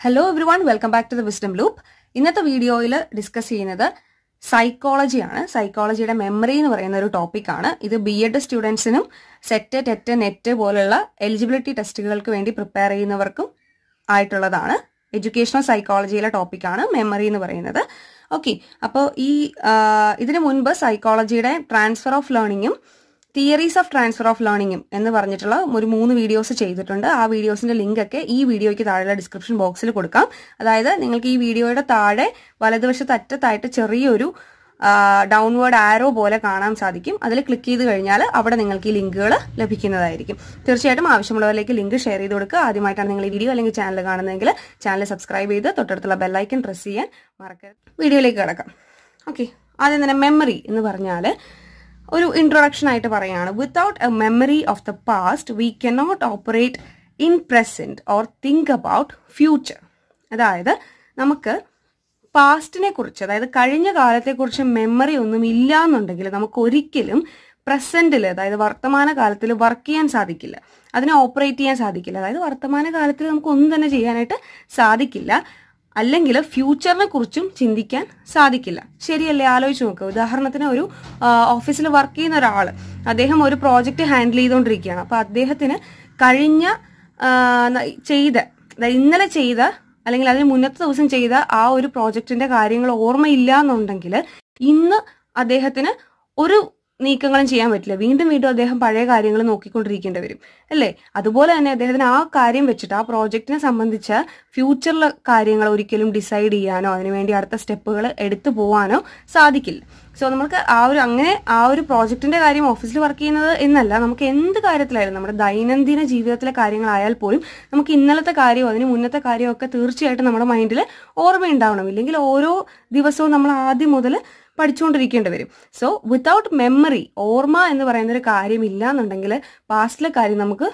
Hello everyone welcome back to the wisdom loop ഇന്നത്തെ വീഡിയോയിൽ discuss ചെയ്യുന്നത് സൈക്കോളജിയാണ് സൈക്കോളജിയുടെ മെമ്മറി എന്ന് പറയുന്ന ഒരു ടോപ്പിക്കാണ് ഇത് ബി എഡ് സ്റ്റുഡൻസിനും സെറ്റ് ടെറ്റ് നെറ്റ് പോലുള്ള എലിജിബിലിറ്റി ടെസ്റ്റുകൾക്ക് വേണ്ടി പ്രിപ്പയർ ചെയ്യുന്നവർക്കും ആയിട്ടുള്ളതാണ്. എഡ്യൂക്കേഷണൽ സൈക്കോളജിയിലെ ടോപ്പിക്കാണ് മെമ്മറി എന്ന് പറയുന്നത്. ഓക്കെ അപ്പോൾ ഈ ഇതിനു മുൻപ് സൈക്കോളജിയുടെ ട്രാൻസ്ഫർ ഓഫ് ലേണിങ്ങും തിയറീസ് ഓഫ് ട്രാൻസ്ഫർ ഓഫ് ലേണിംഗും എന്ന് പറഞ്ഞിട്ടുള്ള ഒരു മൂന്ന് വീഡിയോസ് ചെയ്തിട്ടുണ്ട്. ആ വീഡിയോസിന്റെ ലിങ്ക് ഒക്കെ ഈ വീഡിയോയ്ക്ക് താഴെയുള്ള ഡിസ്ക്രിപ്ഷൻ ബോക്സിൽ കൊടുക്കാം. അതായത് നിങ്ങൾക്ക് ഈ വീഡിയോയുടെ താഴെ വലതുവശത്ത് അറ്റത്തായിട്ട് ചെറിയൊരു ഡൗൺവേർഡ് ആരോ പോലെ കാണാൻ സാധിക്കും. അതിൽ ക്ലിക്ക് ചെയ്ത് കഴിഞ്ഞാൽ അവിടെ നിങ്ങൾക്ക് ഈ ലിങ്കുകൾ ലഭിക്കുന്നതായിരിക്കും. തീർച്ചയായിട്ടും ആവശ്യമുള്ളവരിലേക്ക് ലിങ്ക് ഷെയർ ചെയ്ത് കൊടുക്കുക. ആദ്യമായിട്ടാണ് നിങ്ങൾ ഈ വീഡിയോ അല്ലെങ്കിൽ ചാനൽ കാണുന്നതെങ്കിൽ ചാനൽ സബ്സ്ക്രൈബ് ചെയ്ത് തൊട്ടടുത്തുള്ള ബെല്ലൈക്കൻ പ്രസ് ചെയ്യാൻ മറക്കരുത്. വീഡിയോയിലേക്ക് കിടക്കാം. ഓക്കെ ആദ്യം തന്നെ മെമ്മറി എന്ന് പറഞ്ഞാൽ ഒരു ഇൻട്രൊഡക്ഷൻ ആയിട്ട് പറയുകയാണ്. Without a memory of the past we cannot operate in present or think about future അതായത് നമുക്ക് പാസ്റ്റിനെ കുറിച്ച് അതായത് കഴിഞ്ഞ കാലത്തെക്കുറിച്ച് മെമ്മറി ഒന്നും ഇല്ല എന്നുണ്ടെങ്കിൽ നമുക്ക് ഒരിക്കലും പ്രസന്റിൽ അതായത് വർത്തമാന കാലത്തിൽ വർക്ക് ചെയ്യാൻ സാധിക്കില്ല. അതിനെ ഓപ്പറേറ്റ് ചെയ്യാൻ സാധിക്കില്ല. അതായത് വർത്തമാന കാലത്തിൽ നമുക്ക് ഒന്നും തന്നെ ചെയ്യാനായിട്ട് സാധിക്കില്ല. അല്ലെങ്കിൽ ഫ്യൂച്ചറിനെ കുറിച്ചും ചിന്തിക്കാൻ സാധിക്കില്ല. ശരിയല്ലേ? ആലോചിച്ച് നോക്കുക ഉദാഹരണത്തിന് ഒരു ഓഫീസിൽ വർക്ക് ചെയ്യുന്ന ഒരാൾ അദ്ദേഹം ഒരു പ്രോജക്റ്റ് ഹാൻഡിൽ ചെയ്തുകൊണ്ടിരിക്കുകയാണ് അപ്പോൾ അദ്ദേഹത്തിന് കഴിഞ്ഞ ചെയ്ത ഇന്നലെ ചെയ്ത അല്ലെങ്കിൽ അതിന് മുന്നത്തെ ദിവസം ചെയ്ത ആ ഒരു പ്രോജക്റ്റിന്റെ കാര്യങ്ങൾ ഓർമ്മയില്ല എന്നുണ്ടെങ്കിൽ ഇന്ന് അദ്ദേഹത്തിന് ഒരു നീക്കങ്ങളും ചെയ്യാൻ പറ്റില്ല. വീണ്ടും വീണ്ടും അദ്ദേഹം പഴയ കാര്യങ്ങൾ നോക്കിക്കൊണ്ടിരിക്കേണ്ടി വരും. അല്ലേ? അതുപോലെ തന്നെ അദ്ദേഹത്തിന് ആ കാര്യം വെച്ചിട്ട് ആ പ്രോജക്റ്റിനെ സംബന്ധിച്ച ഫ്യൂച്ചറിലെ കാര്യങ്ങൾ ഒരിക്കലും ഡിസൈഡ് ചെയ്യാനോ അതിനുവേണ്ടി അടുത്ത സ്റ്റെപ്പുകൾ എടുത്തു പോകാനോ സാധിക്കില്ല. സോ നമുക്ക് ആ ഒരു അങ്ങനെ ആ ഒരു പ്രോജക്റ്റിന്റെ കാര്യം ഓഫീസിൽ വർക്ക് ചെയ്യുന്നത് എന്നല്ല. നമുക്ക് എന്ത് കാര്യത്തിലായാലും നമ്മുടെ ദൈനംദിന ജീവിതത്തിലെ കാര്യങ്ങളായാൽ പോലും നമുക്ക് ഇന്നലത്തെ കാര്യമോ അതിന് മുന്നത്തെ കാര്യമോ ഒക്കെ തീർച്ചയായിട്ടും നമ്മുടെ മൈൻഡിൽ ഓർമ്മയുണ്ടാവണം. ഇല്ലെങ്കിൽ ഓരോ ദിവസവും നമ്മൾ ആദ്യം മുതൽ പഠിച്ചുകൊണ്ടിരിക്കേണ്ടി വരും. സോ വിത്തൗട്ട് മെമ്മറി ഓർമ്മ എന്ന് പറയുന്ന ഒരു കാര്യം ഇല്ല എന്നുണ്ടെങ്കിൽ പാസ്റ്റിലെ കാര്യം നമുക്ക്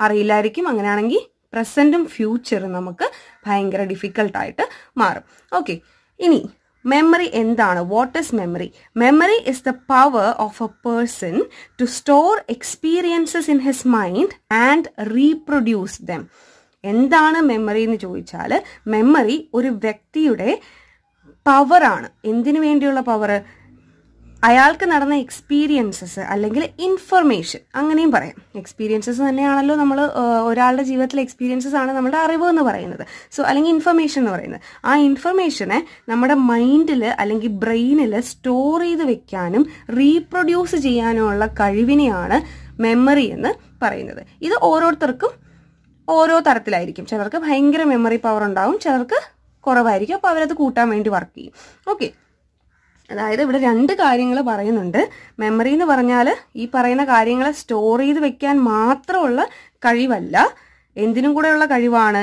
അറിയില്ലായിരിക്കും. അങ്ങനെയാണെങ്കിൽ പ്രസന്റും ഫ്യൂച്ചറും നമുക്ക് ഭയങ്കര ഡിഫിക്കൽട്ടായിട്ട് മാറും. ഓക്കെ ഇനി മെമ്മറി എന്താണ്? What is memory memory is the power of a person to store experiences in his mind and reproduce them എന്താണ് മെമ്മറി എന്ന് ചോദിച്ചാൽ മെമ്മറി ഒരു വ്യക്തിയുടെ പവറാണ്. എന്തിനു വേണ്ടിയുള്ള പവർ അയാൾക്ക് നടന്ന എക്സ്പീരിയൻസസ് അല്ലെങ്കിൽ ഇൻഫർമേഷൻ അങ്ങനെയും പറയാം. എക്സ്പീരിയൻസസ് തന്നെയാണല്ലോ നമ്മൾ ഒരാളുടെ ജീവിതത്തിലെ എക്സ്പീരിയൻസസ് ആണ് നമ്മുടെ അറിവ് എന്ന് പറയുന്നത്. സോ അല്ലെങ്കിൽ ഇൻഫർമേഷൻ എന്ന് പറയുന്നത്. ആ ഇൻഫർമേഷനെ നമ്മുടെ മൈൻഡിൽ അല്ലെങ്കിൽ ബ്രെയിനിൽ സ്റ്റോർ ചെയ്ത് വെക്കാനും റീപ്രൊഡ്യൂസ് ചെയ്യാനുമുള്ള കഴിവിനെയാണ് മെമ്മറി എന്ന് പറയുന്നത്. ഇത് ഓരോരുത്തർക്കും ഓരോ തരത്തിലായിരിക്കും. ചിലർക്ക് ഭയങ്കര മെമ്മറി പവർ ഉണ്ടാവും ചിലർക്ക് കുറവായിരിക്കും. അപ്പോൾ അവരത് കൂട്ടാൻ വേണ്ടി വർക്ക് ചെയ്യും. ഓക്കെ അതായത് ഇവിടെ രണ്ട് കാര്യങ്ങൾ പറയുന്നുണ്ട്. മെമ്മറി എന്ന് പറഞ്ഞാൽ ഈ പറയുന്ന കാര്യങ്ങളെ സ്റ്റോർ ചെയ്ത് വെക്കാൻ മാത്രമുള്ള കഴിവല്ല. എന്തിനും കൂടെയുള്ള കഴിവാണ്.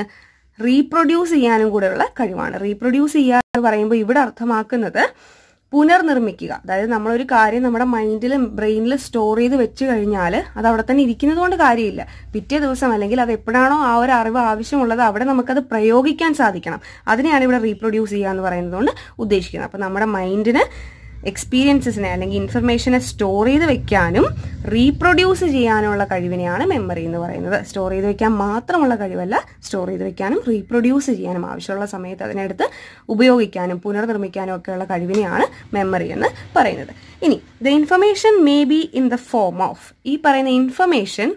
റീപ്രൊഡ്യൂസ് ചെയ്യാനും കൂടെയുള്ള കഴിവാണ്. റീപ്രൊഡ്യൂസ് ചെയ്യുക എന്ന് പറയുമ്പോൾ ഇവിടെ അർത്ഥമാക്കുന്നത് പുനർനിർമ്മിക്കുക. അതായത് നമ്മളൊരു കാര്യം നമ്മുടെ മൈൻഡിലും ബ്രെയിനിൽ സ്റ്റോർ ചെയ്ത് വെച്ച് കഴിഞ്ഞാൽ അത് അവിടെ തന്നെ ഇരിക്കുന്നത് കൊണ്ട് കാര്യമില്ല. പിറ്റേ ദിവസം അല്ലെങ്കിൽ അത് എപ്പോഴാണോ ആ ഒരു അറിവ് ആവശ്യമുള്ളത് അവിടെ നമുക്കത് പ്രയോഗിക്കാൻ സാധിക്കണം. അതിനെയാണ് ഇവിടെ റീപ്രൊഡ്യൂസ് ചെയ്യുക എന്ന് പറയുന്നത് കൊണ്ട് ഉദ്ദേശിക്കുന്നത്. അപ്പം നമ്മുടെ മൈൻഡിന് എക്സ്പീരിയൻസസിനെ അല്ലെങ്കിൽ ഇൻഫർമേഷനെ സ്റ്റോർ ചെയ്ത് വെക്കാനും റീപ്രൊഡ്യൂസ് ചെയ്യാനുള്ള കഴിവിനെയാണ് മെമ്മറി എന്ന് പറയുന്നത്. സ്റ്റോർ ചെയ്ത് വെക്കാൻ മാത്രമുള്ള കഴിവല്ല സ്റ്റോർ ചെയ്ത് വെക്കാനും റീപ്രൊഡ്യൂസ് ചെയ്യാനും ആവശ്യമുള്ള സമയത്ത് അതിനെടുത്ത് ഉപയോഗിക്കാനും പുനർനിർമ്മിക്കാനും ഒക്കെയുള്ള കഴിവിനെയാണ് മെമ്മറി എന്ന് പറയുന്നത്. ഇനി the information may be in the form of ഈ പറയുന്ന ഇൻഫർമേഷൻ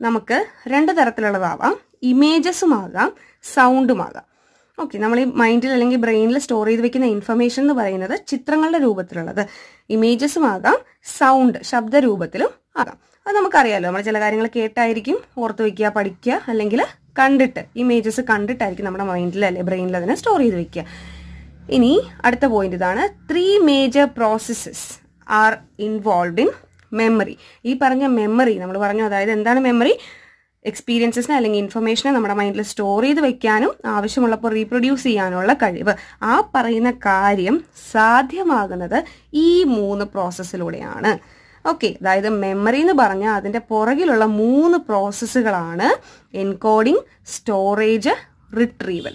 നമുക്ക് രണ്ട് തരത്തിലുള്ളതാവാം. ഇമേജസുമാകാം സൗണ്ടുമാകാം ഓക്കെ നമ്മൾ ഈ മൈൻഡിൽ അല്ലെങ്കിൽ ബ്രെയിനിൽ സ്റ്റോർ ചെയ്ത് വെക്കുന്ന ഇൻഫർമേഷൻ എന്ന് പറയുന്നത് ചിത്രങ്ങളുടെ രൂപത്തിലുള്ളത്. ഇമേജസും ആകാം സൗണ്ട് ശബ്ദ രൂപത്തിലും ആകാം. അത് നമുക്കറിയാലോ നമ്മൾ ചില കാര്യങ്ങൾ കേട്ടായിരിക്കും ഓർത്ത് വെക്കുക പഠിക്കുക അല്ലെങ്കിൽ കണ്ടിട്ട് ഇമേജസ് കണ്ടിട്ടായിരിക്കും നമ്മുടെ മൈൻഡിൽ അല്ലെ ബ്രെയിനിൽ അതിനെ സ്റ്റോർ ചെയ്ത് വെക്കുക. ഇനി അടുത്ത പോയിന്റ് ഇതാണ് three major processes are involve in memory ഈ പറഞ്ഞ മെമ്മറി നമ്മൾ പറഞ്ഞു അതായത് എന്താണ് മെമ്മറി എക്സ്പീരിയൻസസിനെ അല്ലെങ്കിൽ ഇൻഫർമേഷനെ നമ്മുടെ മൈൻഡിൽ സ്റ്റോർ ചെയ്ത് വെക്കാനും ആവശ്യമുള്ളപ്പോൾ റീപ്രൊഡ്യൂസ് ചെയ്യാനുള്ള കഴിവ്. ആ പറയുന്ന കാര്യം സാധ്യമാകുന്നത് ഈ മൂന്ന് പ്രോസസ്സിലൂടെയാണ് ഓക്കെ അതായത് മെമ്മറി എന്ന് പറഞ്ഞാൽ അതിന്റെ പുറകിലുള്ള മൂന്ന് പ്രോസസ്സുകളാണ് എൻകോഡിംഗ് സ്റ്റോറേജ് റിട്രീവൽ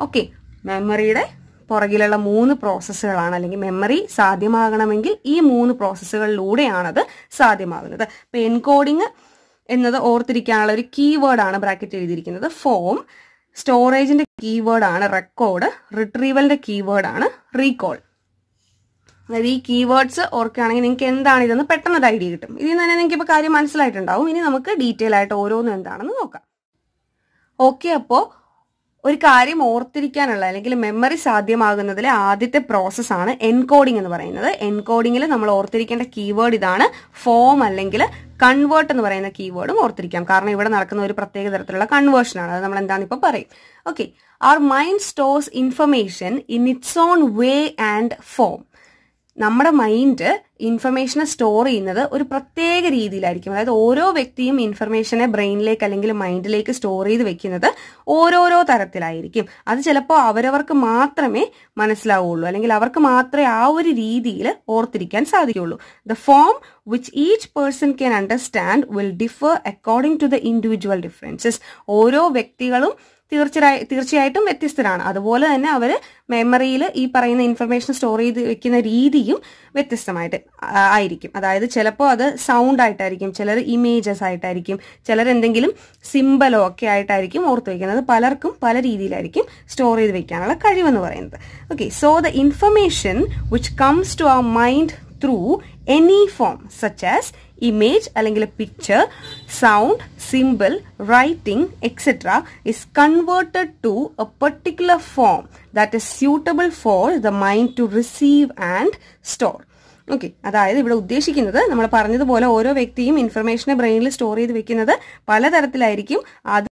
ഓക്കെ മെമ്മറിയുടെ പുറകിലുള്ള മൂന്ന് പ്രോസസ്സുകളാണ് അല്ലെങ്കിൽ മെമ്മറി സാധ്യമാകണമെങ്കിൽ ഈ മൂന്ന് പ്രോസസ്സുകളിലൂടെയാണത് സാധ്യമാകുന്നത്. ഇപ്പം എൻകോഡിങ് എന്നത് ഓർത്തിരിക്കാനുള്ള ഒരു കീവേഡാണ് ബ്രാക്കറ്റ് എഴുതിയിരിക്കുന്നത്. ഫോം സ്റ്റോറേജിന്റെ കീവേഡ് ആണ് റെക്കോർഡ് റിട്രീവലിന്റെ കീവേഡ് ആണ് റീകോൾ അതായത് ഈ കീവേഡ്സ് ഓർക്കുകയാണെങ്കിൽ നിങ്ങൾക്ക് എന്താണ് ഇതെന്ന് പെട്ടെന്ന് ഒരു ഐഡിയ കിട്ടും. ഇതിൽ നിന്ന് തന്നെ നിങ്ങൾക്ക് ഇപ്പോൾ കാര്യം മനസ്സിലായിട്ടുണ്ടാവും. ഇനി നമുക്ക് ഡീറ്റെയിൽ ആയിട്ട് ഓരോന്നും എന്താണെന്ന് നോക്കാം. ഓക്കെ അപ്പോൾ ഒരു കാര്യം ഓർത്തിരിക്കാനുള്ള അല്ലെങ്കിൽ മെമ്മറി സാധ്യമാകുന്നതിലെ ആദ്യത്തെ പ്രോസസ്സാണ് എൻകോഡിംഗ് എന്ന് പറയുന്നത്. എൻകോഡിങ്ങിൽ നമ്മൾ ഓർത്തിരിക്കേണ്ട കീവേഡ് ഇതാണ് ഫോം അല്ലെങ്കിൽ കൺവേർട്ട് എന്ന് പറയുന്ന കീവേർഡും ഓർത്തിരിക്കാം. കാരണം ഇവിടെ നടക്കുന്ന ഒരു പ്രത്യേക തരത്തിലുള്ള കൺവേർഷൻ ആണ്. അത് നമ്മൾ എന്താണെന്ന് ഇപ്പോൾ പറയും? Okay our mind stores information in its own way and form നമ്മുടെ മൈൻഡ് ഇൻഫർമേഷനെ സ്റ്റോർ ചെയ്യുന്നത് ഒരു പ്രത്യേക രീതിയിലായിരിക്കും. അതായത് ഓരോ വ്യക്തിയും ഇൻഫർമേഷനെ ബ്രെയിനിലേക്ക് അല്ലെങ്കിൽ മൈൻഡിലേക്ക് സ്റ്റോർ ചെയ്ത് വെക്കുന്നത് ഓരോരോ തരത്തിലായിരിക്കും. അത് ചിലപ്പോൾ അവരവർക്ക് മാത്രമേ മനസ്സിലാവുള്ളൂ. അല്ലെങ്കിൽ അവർക്ക് മാത്രമേ ആ ഒരു രീതിയിൽ ഓർത്തിരിക്കാൻ സാധിക്കുള്ളൂ the form which each person can understand will differ according to the individual differences ഓരോ വ്യക്തികളും തീർച്ചയായി തീർച്ചയായിട്ടും വ്യത്യസ്തരാണ്. അതുപോലെ തന്നെ അവർ മെമ്മറിയിൽ ഈ പറയുന്ന ഇൻഫർമേഷൻ സ്റ്റോർ ചെയ്ത് വെക്കുന്ന രീതിയും വ്യത്യസ്തമായിട്ട് ആയിരിക്കും. അതായത് ചിലപ്പോൾ അത് സൗണ്ട് ആയിട്ടായിരിക്കും ചിലർ ഇമേജസ് ആയിട്ടായിരിക്കും ചിലർ എന്തെങ്കിലും സിമ്പലോ ഒക്കെ ആയിട്ടായിരിക്കും ഓർത്ത് വെക്കുന്നത്. പലർക്കും പല രീതിയിലായിരിക്കും സ്റ്റോർ ചെയ്ത് വെക്കാനുള്ള കഴിവെന്ന് പറയുന്നത്. Okay so the information which comes to our mind through any form such as image അല്ലെങ്കിൽ picture sound simple writing etcetera is converted to a particular form that is suitable for the mind to receive and store okay അതായത് ഇവിടെ ഉദ്ദേശിക്കുന്നത് നമ്മൾ പറഞ്ഞതുപോലെ ഓരോ വ്യക്തിയും ഇൻഫർമേഷനെ ബ്രെയിനിൽ store ചെയ്ത് വെക്കുന്നത് പലതരത്തിലായിരിക്കും. അത്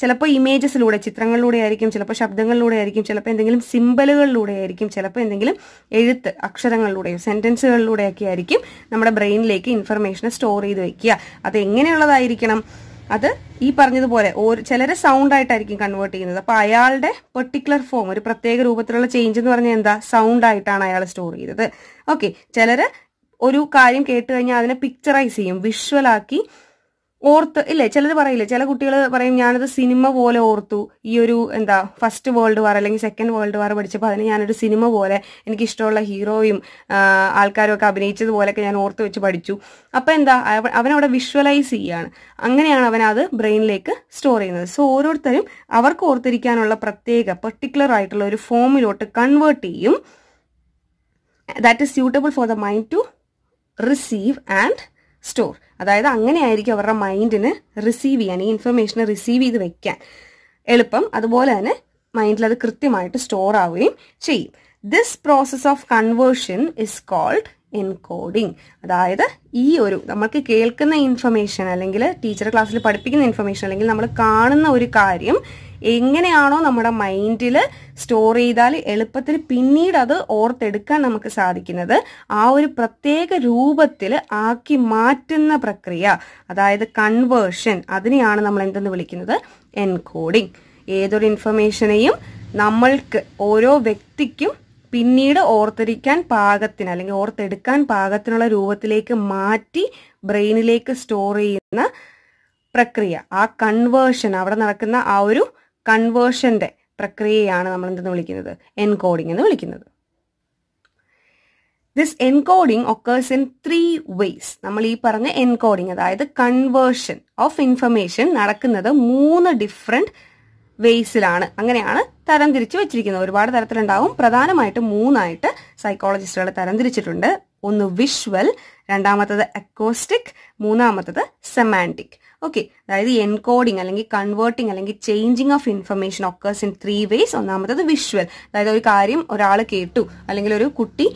ചിലപ്പോൾ ഇമേജസിലൂടെ ചിത്രങ്ങളിലൂടെ ആയിരിക്കും ചിലപ്പോൾ ശബ്ദങ്ങളിലൂടെ ആയിരിക്കും ചിലപ്പോൾ എന്തെങ്കിലും സിമ്പലുകളിലൂടെ ആയിരിക്കും ചിലപ്പോൾ എന്തെങ്കിലും എഴുത്ത് അക്ഷരങ്ങളിലൂടെയോ സെന്റൻസുകളിലൂടെയൊക്കെ ആയിരിക്കും നമ്മുടെ ബ്രെയിനിലേക്ക് ഇൻഫർമേഷനെ സ്റ്റോർ ചെയ്ത് വെക്കുക. അത് എങ്ങനെയുള്ളതായിരിക്കണം? അത് ഈ പറഞ്ഞതുപോലെ ഒരു ചിലരെ സൗണ്ട് ആയിട്ടായിരിക്കും കൺവേർട്ട് ചെയ്യുന്നത്. അപ്പൊ അയാളുടെ പെർട്ടിക്കുലർ ഫോം ഒരു പ്രത്യേക രൂപത്തിലുള്ള ചേഞ്ച് എന്ന് പറഞ്ഞാൽ എന്താ? സൗണ്ട് ആയിട്ടാണ് അയാൾ സ്റ്റോർ ചെയ്തത്. ഓക്കെ ചിലര് ഒരു കാര്യം കേട്ട് കഴിഞ്ഞാൽ അതിനെ പിക്ചറൈസ് ചെയ്യും വിഷ്വലാക്കി ഓർത്ത് ഇല്ലേ? ചിലത് പറയില്ല? ചില കുട്ടികൾ പറയും ഞാനത് സിനിമ പോലെ ഓർത്തു. ഈ ഒരു എന്താ ഫസ്റ്റ് വേൾഡ് വാർ അല്ലെങ്കിൽ സെക്കൻഡ് വേൾഡ് വാർ പഠിച്ചപ്പോൾ അതിന് ഞാനൊരു സിനിമ പോലെ എനിക്ക് ഇഷ്ടമുള്ള ഹീറോയും ആൾക്കാരും ഒക്കെ അഭിനയിച്ചതുപോലെയൊക്കെ ഞാൻ ഓർത്ത് വെച്ച് പഠിച്ചു. അപ്പം എന്താ അവ- അവനവിടെ വിഷ്വലൈസ് ചെയ്യാണ്. അങ്ങനെയാണ് അവൻ അത് ബ്രെയിനിലേക്ക് സ്റ്റോർ ചെയ്യുന്നത്. സോ ഓരോരുത്തരും അവർക്ക് ഓർത്തിരിക്കാനുള്ള പ്രത്യേക പെർട്ടിക്കുലർ ആയിട്ടുള്ള ഒരു ഫോമിലോട്ട് കൺവേർട്ട് ചെയ്യും. That is suitable for the mind to receive and store. അതായത് അങ്ങനെയായിരിക്കും അവരുടെ മൈൻഡിന് റിസീവ് ചെയ്യാൻ ഈ ഇൻഫർമേഷനെ റിസീവ് ചെയ്ത് വെക്കാൻ. എളുപ്പം അതുപോലെ തന്നെ മൈൻഡിൽ അത് കൃത്യമായിട്ട് സ്റ്റോർ ആവുകയും ചെയ്യും. This process of conversion is called encoding അതായത് ഈ ഒരു നമുക്ക് കേൾക്കുന്ന ഇൻഫർമേഷൻ അല്ലെങ്കിൽ ടീച്ചർ ക്ലാസ്സിൽ പഠിപ്പിക്കുന്ന ഇൻഫർമേഷൻ അല്ലെങ്കിൽ നമ്മൾ കാണുന്ന ഒരു കാര്യം എങ്ങനെയാണോ നമ്മുടെ മൈൻഡിൽ സ്റ്റോർ ചെയ്താൽ എളുപ്പത്തിൽ പിന്നീട് അത് ഓർത്തെടുക്കാൻ നമുക്ക് സാധിക്കുന്നത്. ആ ഒരു പ്രത്യേക രൂപത്തിൽ ആക്കി മാറ്റുന്ന പ്രക്രിയ അതായത് കൺവേർഷൻ അതിനെയാണ് നമ്മൾ എന്തെന്ന് വിളിക്കുന്നത്? എൻകോഡിങ് ഏതൊരു ഇൻഫർമേഷനെയും നമ്മൾക്ക് ഓരോ വ്യക്തിക്കും പിന്നീട് ഓർത്തിരിക്കാൻ പാകത്തിന് അല്ലെങ്കിൽ ഓർത്തെടുക്കാൻ പാകത്തിനുള്ള രൂപത്തിലേക്ക് മാറ്റി ബ്രെയിനിലേക്ക് സ്റ്റോർ ചെയ്യുന്ന പ്രക്രിയ. ആ കൺവേർഷൻ അവിടെ നടക്കുന്ന ആ ഒരു കൺവേർഷന്റെ പ്രക്രിയയാണ് നമ്മൾ എന്തെന്ന് വിളിക്കുന്നത്? എൻകോഡിംഗ് എന്ന് വിളിക്കുന്നത്. This encoding occurs in three ways നമ്മൾ ഈ പറഞ്ഞ എൻകോഡിംഗ് അതായത് കൺവേർഷൻ ഓഫ് ഇൻഫർമേഷൻ നടക്കുന്നത് മൂന്ന് ഡിഫറെന്റ് വേസിലാണ് അങ്ങനെയാണ് തരംതിരിച്ച് വെച്ചിരിക്കുന്നത്. ഒരുപാട് തരത്തിലുണ്ടാവും. പ്രധാനമായിട്ട് മൂന്നായിട്ട് സൈക്കോളജിസ്റ്റുകൾ തരംതിരിച്ചിട്ടുണ്ട് ഒന്ന് വിഷ്വൽ രണ്ടാമത്തത് അക്കോസ്റ്റിക് മൂന്നാമത്തത് സെമാന്റിക് ഓക്കെ അതായത് എൻകോഡിങ് അല്ലെങ്കിൽ കൺവേർട്ടിങ് അല്ലെങ്കിൽ changing of information occurs in three ways ഒന്നാമത്തത് വിഷ്വൽ അതായത് ഒരു കാര്യം ഒരാൾ കേട്ടു അല്ലെങ്കിൽ ഒരു കുട്ടി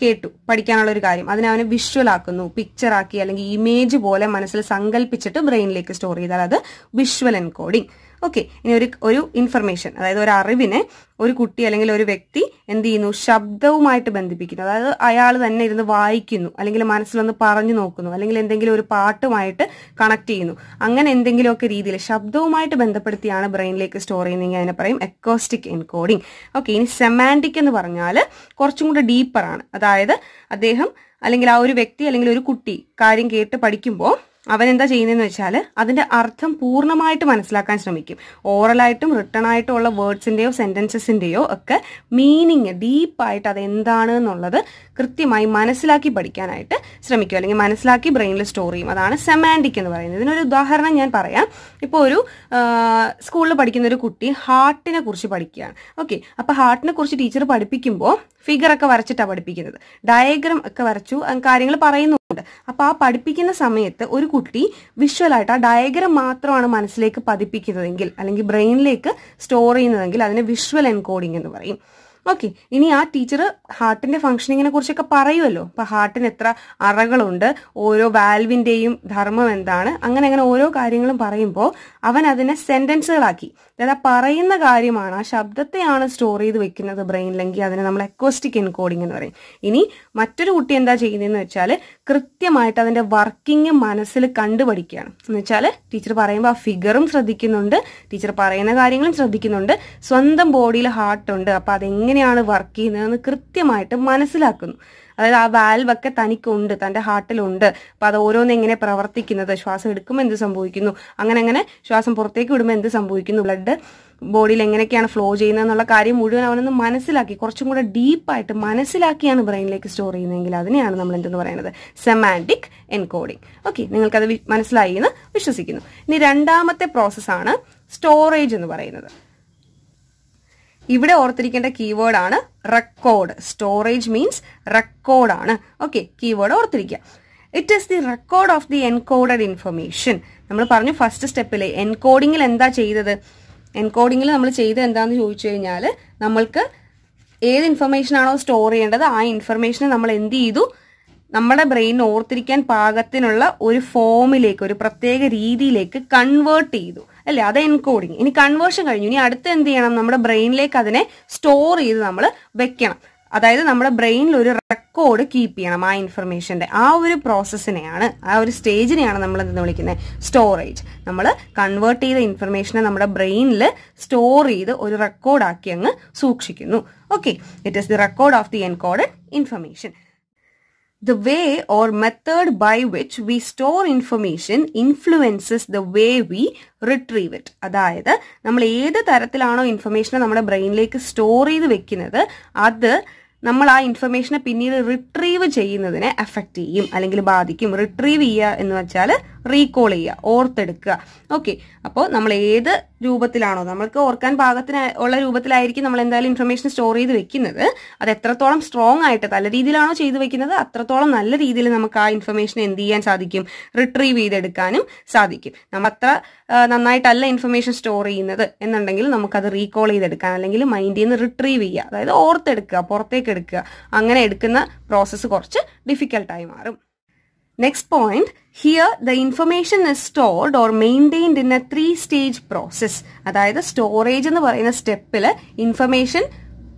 കേട്ടു പഠിക്കാനുള്ള ഒരു കാര്യം. അതിനെ അവനെ വിഷ്വൽ ആക്കുന്നു. പിക്ചർ ആക്കി അല്ലെങ്കിൽ ഇമേജ് പോലെ മനസ്സിൽ സങ്കല്പിച്ചിട്ട് ബ്രെയിനിലേക്ക് സ്റ്റോർ ചെയ്താൽ അത് വിഷ്വൽ എൻകോഡിംഗ് ഓക്കെ ഇനി ഒരു ഒരു ഇൻഫർമേഷൻ അതായത് ഒരു അറിവിനെ ഒരു കുട്ടി അല്ലെങ്കിൽ ഒരു വ്യക്തി എന്ത് ചെയ്യുന്നു? ശബ്ദവുമായിട്ട് ബന്ധിപ്പിക്കുന്നു. അതായത് അയാൾ തന്നെ ഇരുന്ന് വായിക്കുന്നു അല്ലെങ്കിൽ മനസ്സിലൊന്ന് പറഞ്ഞു നോക്കുന്നു അല്ലെങ്കിൽ എന്തെങ്കിലും ഒരു പാട്ടുമായിട്ട് കണക്ട് ചെയ്യുന്നു. അങ്ങനെ എന്തെങ്കിലുമൊക്കെ രീതിയിൽ ശബ്ദവുമായിട്ട് ബന്ധപ്പെടുത്തിയാണ് ബ്രെയിനിലേക്ക് സ്റ്റോർ ചെയ്യുന്നതെങ്കിൽ അതിനെ പറയും എക്കോസ്റ്റിക് എൻകോഡിംഗ് ഓക്കെ ഇനി സെമാന്റിക് എന്ന് പറഞ്ഞാൽ കുറച്ചും കൂടെ ഡീപ്പറാണ് അതായത് അദ്ദേഹം അല്ലെങ്കിൽ ആ ഒരു വ്യക്തി അല്ലെങ്കിൽ ഒരു കുട്ടി കാര്യം കേട്ട് പഠിക്കുമ്പോൾ അവൻ എന്താ ചെയ്യുന്നതെന്ന് വെച്ചാൽ അതിന്റെ അർത്ഥം പൂർണമായിട്ട് മനസ്സിലാക്കാൻ ശ്രമിക്കും. ഓറലായിട്ടും റിട്ടേൺ ആയിട്ടും ഉള്ള വേർഡ്സിന്റെയോ സെന്റൻസസിന്റെയോ ഒക്കെ മീനിങ് ഡീപ്പായിട്ട് അത് എന്താണ് എന്നുള്ളത് കൃത്യമായി മനസ്സിലാക്കി പഠിക്കാനായിട്ട് ശ്രമിക്കും. അല്ലെങ്കിൽ മനസ്സിലാക്കി ബ്രെയിനിൽ സ്റ്റോർ ചെയ്യും. അതാണ് സെമാന്റിക് എന്ന് പറയുന്നത്. ഇതിനൊരു ഉദാഹരണം ഞാൻ പറയാം. ഇപ്പോൾ ഒരു സ്കൂളിൽ പഠിക്കുന്ന ഒരു കുട്ടി ഹാർട്ടിനെ കുറിച്ച് പഠിക്കുകയാണ്. ഓക്കെ അപ്പോൾ ഹാർട്ടിനെ കുറിച്ച് ടീച്ചർ പഠിപ്പിക്കുമ്പോൾ ഫിഗർ ഒക്കെ വരച്ചിട്ടാണ് പഠിപ്പിക്കുന്നത്. ഡയഗ്രം ഒക്കെ വരച്ചു കാര്യങ്ങൾ പറയുന്നുണ്ട് അപ്പോൾ ആ പഠിപ്പിക്കുന്ന സമയത്ത് ഒരു കുട്ടി വിഷ്വലായിട്ട് ആ ഡയഗ്രം മാത്രമാണ് മനസ്സിലേക്ക് പതിപ്പിക്കുന്നതെങ്കിൽ അല്ലെങ്കിൽ ബ്രെയിനിലേക്ക് സ്റ്റോർ ചെയ്യുന്നതെങ്കിൽ അതിനെ വിഷ്വൽ എൻകോഡിംഗ് എന്ന് പറയും. ഓക്കെ ഇനി ആ ടീച്ചർ ഹാർട്ടിന്റെ ഫംഗ്ഷനിങ്ങിനെ കുറിച്ചൊക്കെ പറയുമല്ലോ അപ്പൊ ഹാർട്ടിന് എത്ര അറകളുണ്ട് ഓരോ വാൽവിന്റെയും ധർമ്മം എന്താണ് അങ്ങനെ അങ്ങനെ ഓരോ കാര്യങ്ങളും പറയുമ്പോൾ അവൻ അതിനെ സെന്റൻസുകളാക്കി. അതായത് പറയുന്ന കാര്യമാണ് ആ ശബ്ദത്തെയാണ് സ്റ്റോർ ചെയ്ത് വെക്കുന്നത് ബ്രെയിനിലെങ്കിൽ അതിനെ നമ്മൾ എക്വസ്റ്റിക് എൻകോഡിംഗ് എന്ന് പറയും. ഇനി മറ്റൊരു കുട്ടി എന്താ ചെയ്യുന്നതെന്ന് വെച്ചാൽ കൃത്യമായിട്ട് അതിന്റെ വർക്കിംഗ് മനസ്സിൽ കണ്ടുപഠിക്കുകയാണ്. എന്ന് വെച്ചാൽ ടീച്ചർ പറയുമ്പോൾ ആ ഫിഗറും ശ്രദ്ധിക്കുന്നുണ്ട് ടീച്ചർ പറയുന്ന കാര്യങ്ങളും ശ്രദ്ധിക്കുന്നുണ്ട് സ്വന്തം ബോഡിയിൽ ഹാർട്ട് ഉണ്ട് അപ്പൊ അതെങ്ങനെയാണ് വർക്ക് ചെയ്യുന്നതെന്ന് കൃത്യമായിട്ട് മനസ്സിലാക്കുന്നു. അതായത് ആ വാൽവൊക്കെ തനിക്കുണ്ട് തന്റെ ഹാർട്ടിലുണ്ട് അപ്പൊ അത് ഓരോന്ന് എങ്ങനെ പ്രവർത്തിക്കുന്നത് ശ്വാസം എടുക്കുമ്പോൾ എന്ത് സംഭവിക്കുന്നു അങ്ങനെ അങ്ങനെ ശ്വാസം പുറത്തേക്ക് വിടുമ്പോൾ എന്ത് സംഭവിക്കുന്നു ബ്ലഡ് ബോഡിയിൽ എങ്ങനെയൊക്കെയാണ് ഫ്ലോ ചെയ്യുന്നത് എന്നുള്ള കാര്യം മുഴുവൻ അവനൊന്ന് മനസ്സിലാക്കി കുറച്ചും കൂടെ ഡീപ്പായിട്ട് മനസ്സിലാക്കിയാണ് ബ്രെയിനിലേക്ക് സ്റ്റോർ ചെയ്യുന്നതെങ്കിൽ അതിനെയാണ് നമ്മൾ എന്തെന്ന് പറയുന്നത്? സെമാന്റിക് എൻകോഡിംഗ് ഓക്കെ നിങ്ങൾക്കത് മനസ്സിലായി എന്ന് വിശ്വസിക്കുന്നു. ഇനി രണ്ടാമത്തെ പ്രോസസ്സാണ് സ്റ്റോറേജ് എന്ന് പറയുന്നത്. ഇവിടെ ഓർത്തിരിക്കേണ്ട കീവേഡ് ആണ് റെക്കോർഡ് സ്റ്റോറേജ് മീൻസ് റെക്കോർഡ് ആണ്. ഓക്കെ കീവേഡ് ഓർത്തിരിക്കുക. It is the record of the encoded information നമ്മൾ പറഞ്ഞു ഫസ്റ്റ് സ്റ്റെപ്പിൽ എൻകോഡിങ്ങിൽ എന്താ ചെയ്തത്? എൻകോഡിങ്ങിൽ നമ്മൾ ചെയ്തത് എന്താന്ന് ചോദിച്ചു കഴിഞ്ഞാൽ നമ്മൾക്ക് ഏത് ഇൻഫർമേഷൻ ആണോ സ്റ്റോർ ചെയ്യേണ്ടത് ആ ഇൻഫർമേഷനെ നമ്മൾ എന്ത് ചെയ്തു? നമ്മുടെ ബ്രെയിൻ ഓർത്തിരിക്കാൻ പാകത്തിനുള്ള ഒരു ഫോമിലേക്ക് ഒരു പ്രത്യേക രീതിയിലേക്ക് കൺവേർട്ട് ചെയ്തു. അല്ലേ? അത് എൻകോഡിങ് ഇനി കൺവേർഷൻ കഴിഞ്ഞു. ഇനി അടുത്ത് എന്ത് ചെയ്യണം? നമ്മുടെ ബ്രെയിനിലേക്ക് അതിനെ സ്റ്റോർ ചെയ്ത് നമ്മൾ വെക്കണം. അതായത് നമ്മുടെ ബ്രെയിനിൽ ഒരു റെക്കോർഡ് കീപ്പ് ചെയ്യണം ആ ഇൻഫർമേഷന്റെ ആ ഒരു പ്രോസസ്സിനെയാണ് ആ ഒരു സ്റ്റേജിനെയാണ് നമ്മൾ എന്തെന്ന് വിളിക്കുന്നത് സ്റ്റോറേജ് നമ്മൾ കൺവേർട്ട് ചെയ്ത ഇൻഫർമേഷനെ നമ്മുടെ ബ്രെയിനിൽ സ്റ്റോർ ചെയ്ത് ഒരു റെക്കോർഡാക്കി അങ്ങ് സൂക്ഷിക്കുന്നു. Okay it is the record of the encode information The way or method by which we store information influences the way we retrieve it. അതായത് നമ്മൾ ഏത് തരത്തിലാണോ ഇൻഫർമേഷനെ നമ്മുടെ ബ്രെയിനിലേക്ക് സ്റ്റോർ ചെയ്ത് വെക്കുന്നത് അത് നമ്മൾ ആ ഇൻഫർമേഷനെ പിന്നീട് റിട്രീവ് ചെയ്യുന്നതിനെ അഫക്റ്റ് ചെയ്യും അല്ലെങ്കിൽ ബാധിക്കും റിട്രീവ് ചെയ്യുക എന്ന് വെച്ചാൽ റീകോൾ ചെയ്യുക ഓർത്തെടുക്കുക. ഓക്കെ അപ്പോൾ നമ്മൾ ഏത് രൂപത്തിലാണോ നമ്മൾക്ക് ഓർക്കാൻ പാകത്തിന് ഉള്ള രൂപത്തിലായിരിക്കും നമ്മൾ എന്തായാലും ഇൻഫർമേഷൻ സ്റ്റോർ ചെയ്ത് വെക്കുന്നത്. അത് എത്രത്തോളം സ്ട്രോങ് ആയിട്ട് നല്ല രീതിയിലാണോ ചെയ്ത് വെക്കുന്നത് അത്രത്തോളം നല്ല രീതിയിൽ നമുക്ക് ആ ഇൻഫർമേഷൻ എന്ത് ചെയ്യാൻ സാധിക്കും റിട്രീവ് ചെയ്തെടുക്കാനും സാധിക്കും. നമ്മൾ അത്ര നന്നായിട്ടല്ല ഇൻഫർമേഷൻ സ്റ്റോർ ചെയ്യുന്നത് എന്നുണ്ടെങ്കിൽ നമുക്കത് റീകോൾ ചെയ്തെടുക്കാൻ അല്ലെങ്കിൽ മൈൻഡിൽ നിന്ന് റിട്രീവ് ചെയ്യുക. അതായത് ഓർത്തെടുക്കുക പുറത്തേക്ക് എടുക്കുക. അങ്ങനെ എടുക്കുന്ന പ്രോസസ്സ് കുറച്ച് ഡിഫിക്കൽട്ടായി മാറും. Next point here the information is stored or maintained in a three stage process അതായത് സ്റ്റോറേജ് എന്ന് പറയുന്ന സ്റ്റെപ്പിൽ ഇൻഫർമേഷൻ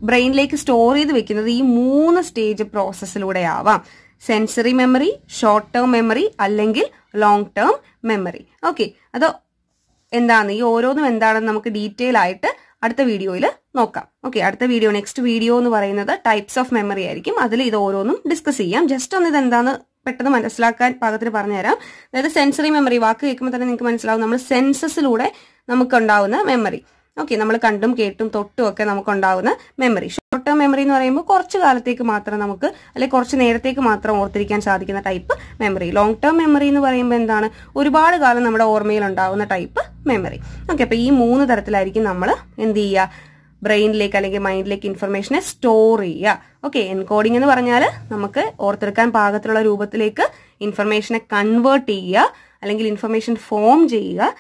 ബ്രെയിനിലേക്ക് സ്റ്റോർ ചെയ്ത് വെക്കുന്നത് ഈ മൂന്ന് സ്റ്റേജ് പ്രോസസ്സിലൂടെ ആവാം. Sensory memory short term memory അല്ലെങ്കിൽ ലോങ് ടേം മെമ്മറി ഓക്കെ അത് എന്താണ്? ഈ ഓരോന്നും എന്താണെന്ന് നമുക്ക് ഡീറ്റെയിൽ ആയിട്ട് അടുത്ത വീഡിയോയിൽ നോക്കാം. ഓക്കെ അടുത്ത വീഡിയോ നെക്സ്റ്റ് വീഡിയോ എന്ന് പറയുന്നത് ടൈപ്സ് ഓഫ് മെമ്മറി ആയിരിക്കും. അതിൽ ഇത് ഓരോന്നും ഡിസ്കസ് ചെയ്യാം. ജസ്റ്റ് ഒന്ന് ഇത് എന്താന്ന് പെട്ടെന്ന് മനസ്സിലാക്കാൻ പാകത്തിന് പറഞ്ഞുതരാം. അതായത് സെൻസറി മെമ്മറി വാക്ക് കേൾക്കുമ്പോൾ തന്നെ നിങ്ങൾക്ക് മനസ്സിലാവും നമ്മൾ സെൻസസിലൂടെ നമുക്കുണ്ടാവുന്ന മെമ്മറി ഓക്കെ നമ്മൾ കണ്ടും കേട്ടും തൊട്ടും ഒക്കെ നമുക്കുണ്ടാവുന്ന മെമ്മറി ഷോർട്ട് ടേം മെമ്മറി എന്ന് പറയുമ്പോൾ കുറച്ച് കാലത്തേക്ക് മാത്രം നമുക്ക് അല്ലെങ്കിൽ കുറച്ച് നേരത്തേക്ക് മാത്രം ഓർത്തിരിക്കാൻ സാധിക്കുന്ന type memory long term memory എന്ന് പറയുമ്പോൾ എന്താണ്? ഒരുപാട് കാലം നമ്മുടെ ഓർമ്മയിൽ ഉണ്ടാവുന്ന ടൈപ്പ് മെമ്മറി ഓക്കെ അപ്പൊ ഈ മൂന്ന് തരത്തിലായിരിക്കും നമ്മൾ എന്ത് ചെയ്യുക? ബ്രെയിനിലേക്ക് അല്ലെങ്കിൽ മൈൻഡിലേക്ക് ഇൻഫർമേഷനെ സ്റ്റോർ ചെയ്യുക. ഓക്കെ എൻകോഡിംഗ് എന്ന് പറഞ്ഞാൽ നമുക്ക് ഓർത്തെടുക്കാൻ പാകത്തിലുള്ള രൂപത്തിലേക്ക് ഇൻഫർമേഷനെ കൺവേർട്ട് ചെയ്യുക അല്ലെങ്കിൽ ഇൻഫർമേഷൻ ഫോം ചെയ്യുക.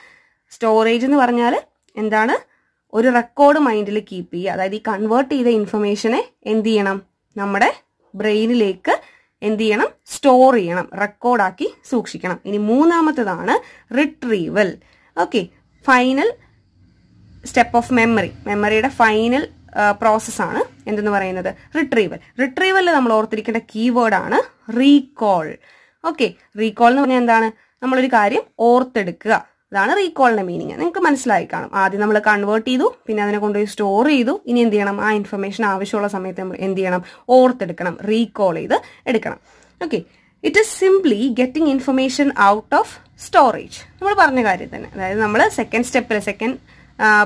സ്റ്റോറേജ് എന്ന് പറഞ്ഞാൽ എന്താണ്? ഒരു റെക്കോർഡ് മൈൻഡിൽ കീപ്പ് ചെയ്യുക. അതായത് ഈ കൺവേർട്ട് ചെയ്ത ഇൻഫർമേഷനെ എന്ത് ചെയ്യണം? നമ്മുടെ ബ്രെയിനിലേക്ക് എന്ത് ചെയ്യണം? സ്റ്റോർ ചെയ്യണം. റെക്കോർഡാക്കി സൂക്ഷിക്കണം. ഇനി മൂന്നാമത്തതാണ് retrieval okay final step of memory. മെമ്മറിയുടെ ഫൈനൽ പ്രോസസ്സാണ് എന്തെന്ന് പറയുന്നത്? റിട്രീവൽ. റിട്രീവലിൽ നമ്മൾ ഓർത്തിരിക്കേണ്ട കീവേഡാണ് റീകോൾ ഓക്കെ റീകോൾ എന്ന് പറഞ്ഞാൽ എന്താണ്? നമ്മളൊരു കാര്യം ഓർത്തെടുക്കുക. അതാണ് റീകോളിന്റെ മീനിങ് നിങ്ങൾക്ക് മനസ്സിലായി കാണും. ആദ്യം നമ്മൾ കൺവേർട്ട് ചെയ്തു പിന്നെ അതിനെ കൊണ്ടുപോയി സ്റ്റോർ ചെയ്തു. ഇനി എന്ത് ചെയ്യണം? ആ ഇൻഫർമേഷൻ ആവശ്യമുള്ള സമയത്ത് നമ്മൾ എന്ത് ചെയ്യണം? ഓർത്തെടുക്കണം. റീകോൾ ചെയ്ത് എടുക്കണം. Okay it is simply getting information out of storage നമ്മൾ പറഞ്ഞ കാര്യം തന്നെ. അതായത് നമ്മൾ സെക്കൻഡ് സ്റ്റെപ്പിൽ സെക്കൻഡ്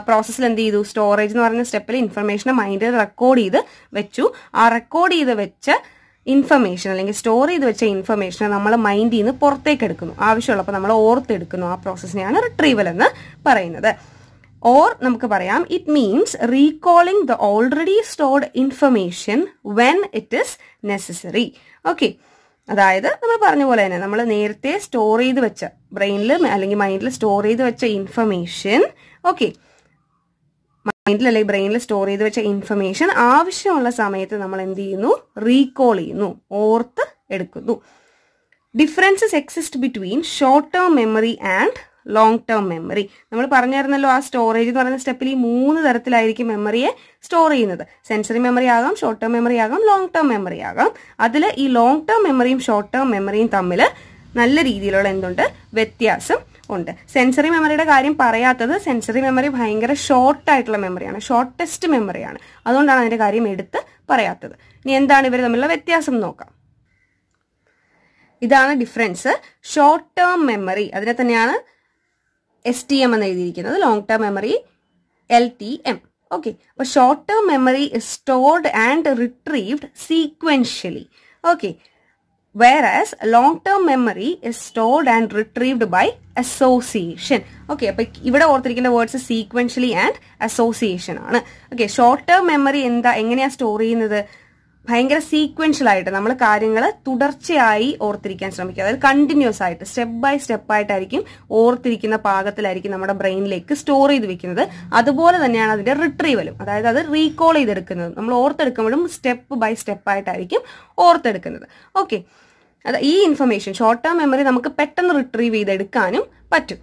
പ്രോസസ്സിൽ എന്ത് ചെയ്തു? സ്റ്റോറേജ് എന്ന് പറയുന്ന സ്റ്റെപ്പിൽ ഇൻഫർമേഷൻ മൈൻഡിൽ റെക്കോർഡ് ചെയ്ത് വെച്ചു. ആ റെക്കോർഡ് ചെയ്ത് വെച്ച ഇൻഫർമേഷൻ അല്ലെങ്കിൽ സ്റ്റോർ ചെയ്ത് വെച്ച ഇൻഫർമേഷൻ നമ്മൾ മൈൻഡിൽ നിന്ന് പുറത്തേക്ക് എടുക്കുന്നു. ആവശ്യമുള്ളപ്പോൾ നമ്മൾ ഓർത്തെടുക്കുന്നു. ആ പ്രോസസ്സിനെയാണ് റിട്രീവൽ എന്ന് പറയുന്നത്. ഓർ നമുക്ക് പറയാം it means recalling the already stored information when it is necessary okay അതായത് നമ്മൾ പറഞ്ഞ പോലെ തന്നെ നമ്മൾ നേരത്തെ സ്റ്റോർ ചെയ്ത് വെച്ച ബ്രെയിനിൽ അല്ലെങ്കിൽ മൈൻഡിൽ സ്റ്റോർ ചെയ്ത് വെച്ച ഇൻഫർമേഷൻ ഓക്കെ മൈൻഡിൽ അല്ലെങ്കിൽ ബ്രെയിനിൽ സ്റ്റോർ ചെയ്ത് വെച്ച ഇൻഫർമേഷൻ ആവശ്യമുള്ള സമയത്ത് നമ്മൾ എന്ത് ചെയ്യുന്നു? റീകോൾ ചെയ്യുന്നു. ഓർത്ത് എടുക്കുന്നു. Differences exist between short term memory and long term memory നമ്മൾ പറഞ്ഞായിരുന്നല്ലോ ആ സ്റ്റോറേജ് എന്ന് പറയുന്ന സ്റ്റെപ്പിൽ ഈ മൂന്ന് തരത്തിലായിരിക്കും മെമ്മറിയെ സ്റ്റോർ ചെയ്യുന്നത്. സെൻസറി മെമ്മറി ആകാം ഷോർട്ട് ടേം മെമ്മറി ആകാം ലോങ് ടേം മെമ്മറി ആകാം. അതിൽ ഈ ലോങ് ടേം മെമ്മറിയും ഷോർട്ട് ടേം മെമ്മറിയും തമ്മിൽ നല്ല രീതിയിലുള്ള എന്തുണ്ട്? വ്യത്യാസം ഉണ്ട്. സെൻസറി മെമ്മറിയുടെ കാര്യം പറയാത്തത് സെൻസറി മെമ്മറി ഭയങ്കര ഷോർട്ടായിട്ടുള്ള മെമ്മറിയാണ് ഷോർട്ടസ്റ്റ് മെമ്മറിയാണ് അതുകൊണ്ടാണ് അതിന്റെ കാര്യം എടുത്ത് പറയാത്തത്. ഇനി എന്താണ് ഇവർ തമ്മിലുള്ള വ്യത്യാസം നോക്കാം. ഇതാണ് ഡിഫറൻസ് ഷോർട്ട് ടേം മെമ്മറി അതിനെ തന്നെയാണ് എസ് ടി എം എന്ന് എഴുതിയിരിക്കുന്നത്. Long term memory L T M okay അപ്പോൾ short term memory stored and retrieved sequentially okay whereas long term memory is stored and retrieved by association. Okay അപ്പൊ ഇവിടെ ഓർത്തിരിക്കേണ്ട words sequentially and association ആണ്. Okay short term memory എന്താ എങ്ങനെയാ store ചെയ്യുന്നത്? ഭയങ്കര sequential ആയിട്ട് നമ്മൾ കാര്യങ്ങൾ തുടർച്ചയായി ഓർത്തിരിക്കാൻ ശ്രമിക്കുക. അതായത് കണ്ടിന്യൂസ് ആയിട്ട് സ്റ്റെപ്പ് ബൈ സ്റ്റെപ്പ് ആയിട്ടായിരിക്കും ഓർത്തിരിക്കുന്ന പാകത്തിലായിരിക്കും നമ്മുടെ ബ്രെയിനിലേക്ക് സ്റ്റോർ ചെയ്ത് വെക്കുന്നത്. അതുപോലെ തന്നെയാണ് അതിന്റെ റിട്രീവലും അതായത് അത് റീകോൾ ചെയ്തെടുക്കുന്നത്. നമ്മൾ ഓർത്തെടുക്കുമ്പോഴും സ്റ്റെപ്പ് ബൈ സ്റ്റെപ്പ് ആയിട്ടായിരിക്കും ഓർത്തെടുക്കുന്നത്. ഓക്കെ അത് ഈ ഇൻഫർമേഷൻ ഷോർട്ട് ടേം മെമ്മറി നമുക്ക് പെട്ടെന്ന് റിട്രീവ് ചെയ്തെടുക്കാനും പറ്റും.